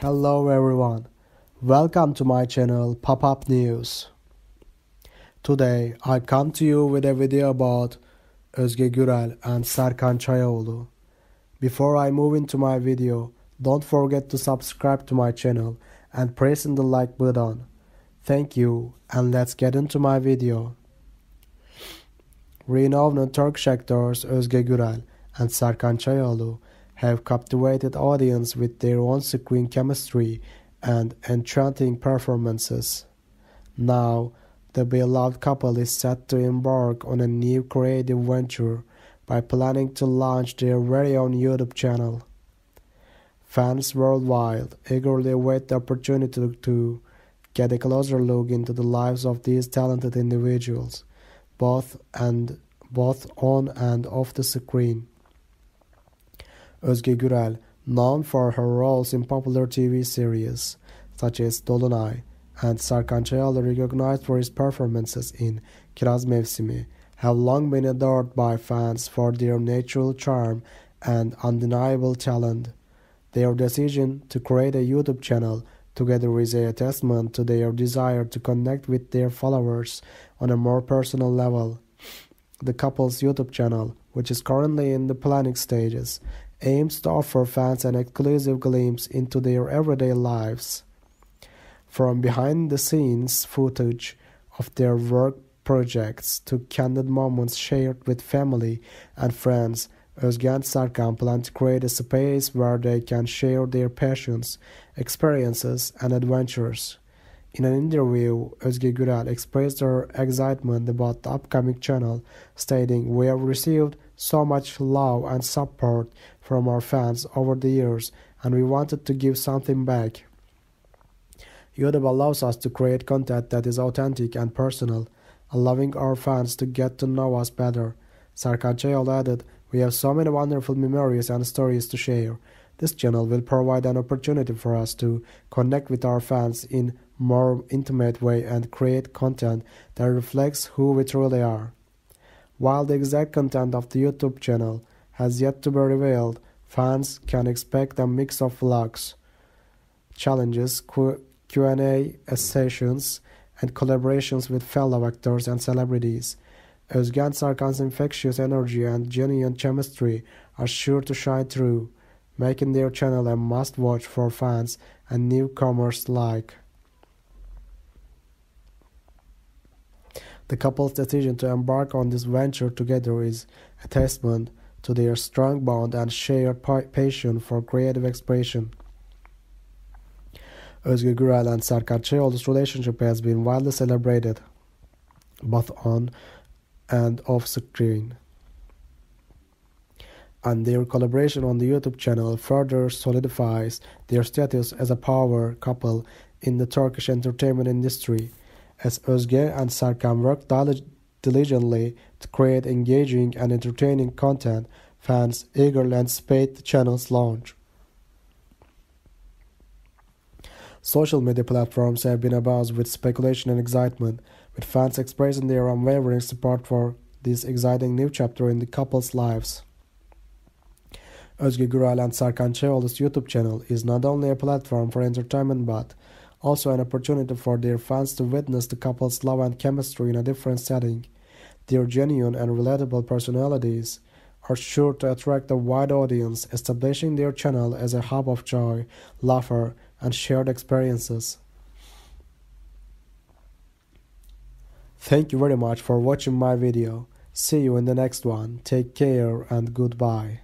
Hello everyone, welcome to my channel Pop Up News. Today I come to you with a video about Özge Gürel and Serkan Çayoğlu. Before I move into my video, don't forget to subscribe to my channel and press the like button. Thank you and let's get into my video. Renowned Turkish actors Özge Gürel and Serkan Çayoğlu have captivated audience with their on-screen chemistry and enchanting performances. Now, the beloved couple is set to embark on a new creative venture by planning to launch their very own YouTube channel. Fans worldwide eagerly await the opportunity to get a closer look into the lives of these talented individuals, both and both on and off the screen. Özge Gürel, known for her roles in popular TV series such as Dolunay, and Serkan Çayoğlu, recognized for his performances in Kiraz Mevsimi, have long been adored by fans for their natural charm and undeniable talent. Their decision to create a YouTube channel together is a testament to their desire to connect with their followers on a more personal level. The couple's YouTube channel, which is currently in the planning stages, aims to offer fans an exclusive glimpse into their everyday lives. From behind the scenes footage of their work projects to candid moments shared with family and friends, Özge and Serkan plan to create a space where they can share their passions, experiences, and adventures. In an interview, Özge Gürel expressed her excitement about the upcoming channel, stating, We have received so much love and support from our fans over the years, and we wanted to give something back. YouTube allows us to create content that is authentic and personal, allowing our fans to get to know us better. Çayoğlu added, We have so many wonderful memories and stories to share. This channel will provide an opportunity for us to connect with our fans in more intimate way and create content that reflects who we truly are. While the exact content of the YouTube channel has yet to be revealed, fans can expect a mix of vlogs, challenges, Q&A sessions, and collaborations with fellow actors and celebrities. Özgen Serkan's infectious energy and genuine chemistry are sure to shine through, making their channel a must-watch for fans and newcomers alike. The couple's decision to embark on this venture together is a testament to their strong bond and shared passion for creative expression. Özge Gürel and Serkan Çayoğlu's relationship has been widely celebrated, both on and off screen. And their collaboration on the YouTube channel further solidifies their status as a power couple in the Turkish entertainment industry as Özge and Serkan work diligently to create engaging and entertaining content, fans eagerly anticipate the channel's launch. Social media platforms have been abuzz with speculation and excitement, with fans expressing their unwavering support for this exciting new chapter in the couple's lives. Özge Gürel and Serkan Çayoğlu's YouTube channel is not only a platform for entertainment but also an opportunity for their fans to witness the couple's love and chemistry in a different setting. Their genuine and relatable personalities are sure to attract a wide audience, establishing their channel as a hub of joy, laughter, and shared experiences. Thank you very much for watching my video. See you in the next one. Take care and goodbye.